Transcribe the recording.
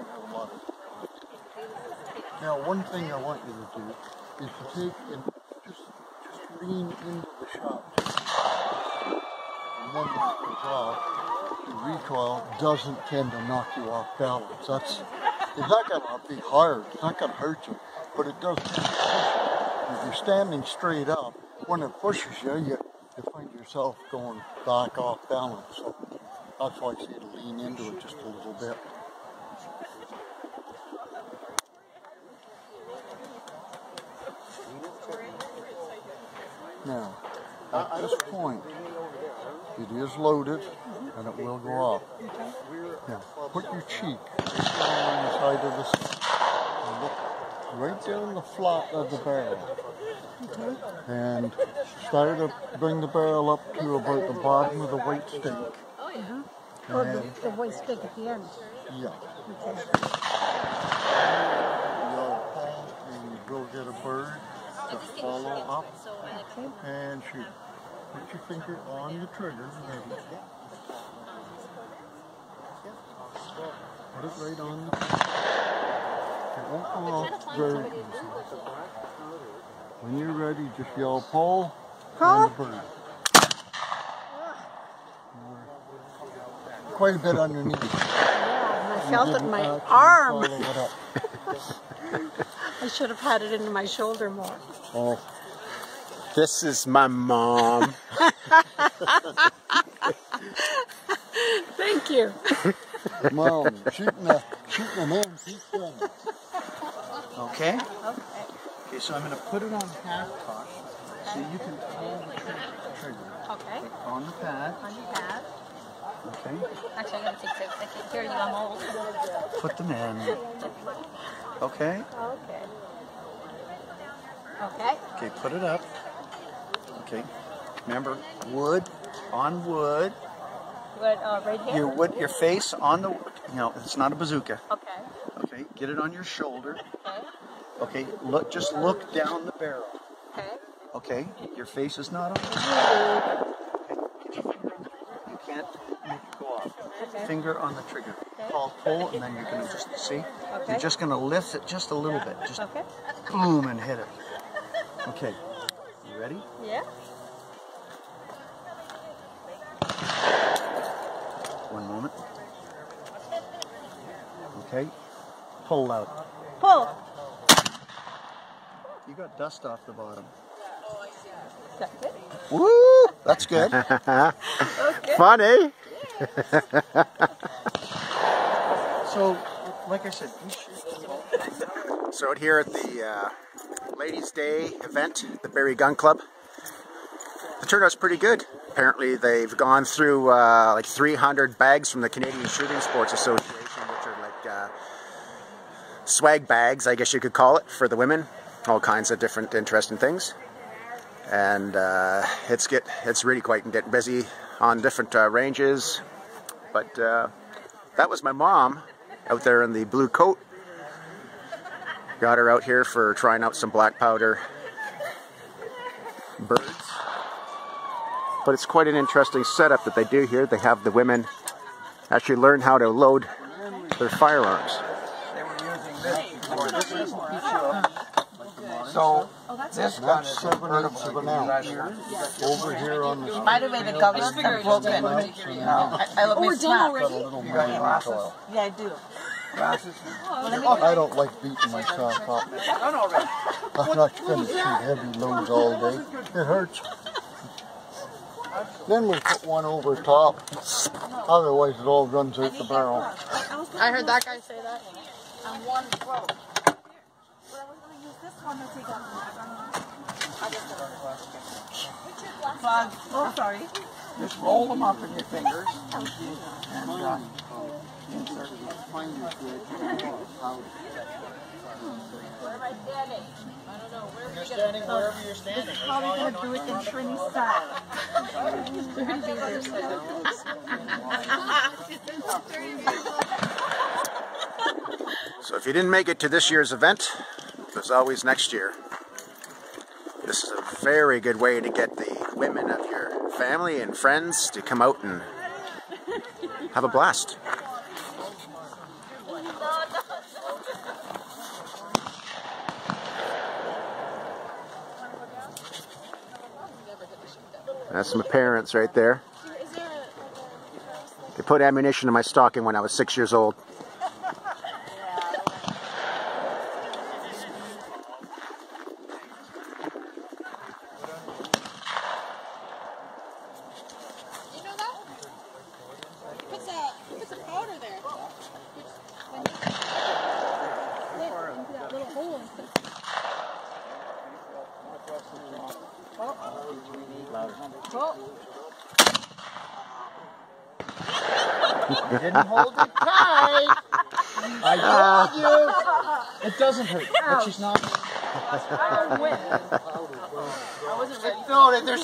don't have a lot of Now, one thing I want you to do is to take and just, just lean into the shot. And then goes off, the recoil doesn't tend to knock you off balance. That's, it's not going to be hard, it's not going to hurt you, but it does. If you're standing straight up, when it pushes you, you, you find yourself going back off balance. So that's why I say to lean into it just a little bit. Now, at this point, it is loaded and it will go off. Now, put your cheek on the side of the and look right down the flat of the barrel. And start to bring the barrel up to about the bottom of the white stick. Oh, or the, the white at the end. Yeah. You'll pull and you will get a bird to follow up and shoot. Put your finger on the trigger, ready. Put it right on the It won't off very. When you're ready, just yell pull and the bird. Quite a bit underneath. Yeah, and I You felt it in my arm. follow it up. I should have had it into my shoulder more. Oh, This is my mom. Thank you. mom, shooting a shooting a man, she's. Okay? Okay. Okay, so I'm going to put it on half cock so you can pull the trigger, trigger Okay. on the pad. On your pad. Okay? Actually, I gotta take tips. I can't hear you. I'm old. Put them in. Okay? Okay. Okay. Okay, put it up. Okay. Remember, wood on wood. What, uh, right here? Your wood, your face on the. No, it's not a bazooka. Okay. Okay, get it on your shoulder. Okay. Okay, look, just look down the barrel. Okay. Okay, your face is not on the trigger. Okay, get your finger on the You can't make it go off. Okay. Finger on the trigger. Call pull, and then you're gonna just see. Okay. You're just gonna lift it just a little bit. Just Okay. boom and hit it. Okay, you ready? Yeah. One moment. Okay, pull out. Pull. You got dust off the bottom. That's it. Woo! That's good. Okay. Funny. So, like I said. So out here at the uh, Ladies' Day event, the Barry Gun Club, the turnout's pretty good. Apparently, they've gone through uh, like 300 bags from the Canadian Shooting Sports Association, which are like uh, swag bags, I guess you could call it, for the women. All kinds of different interesting things and uh, it's get it's really quite getting busy on different uh, ranges. But uh, that was my mom out there in the blue coat. Got her out here for trying out some black powder birds. But it's quite an interesting setup that they do here. They have the women actually learn how to load their firearms. They were using this before. This doesn't teach you a- So, gun is seven convertible. of an You ounce. guys- Over here on the By the way, the government have broken. No. I, I look oh, we're done already? got a little You got your glasses? Yeah, I do. Glasses? Oh, I don't like beating myself up. Done already. I'm not going to shoot heavy loads all day. It hurts. Then we put one over top. Otherwise, it all runs out the barrel. I heard that guy say that. And one broke. Plug. Oh, sorry. Just roll them up in your fingers. And, uh, insert You're standing wherever you're standing. How are gonna do it in Trini style? So if you didn't make it to this year's event, there's always next year. This is a very good way to get the women of your family and friends to come out and have a blast. That's my parents right there. They put ammunition in my stocking when I was six years old. Oh. Didn't hold it tight. I told you. It doesn't hurt, but she's not. I wasn't ready. No, there's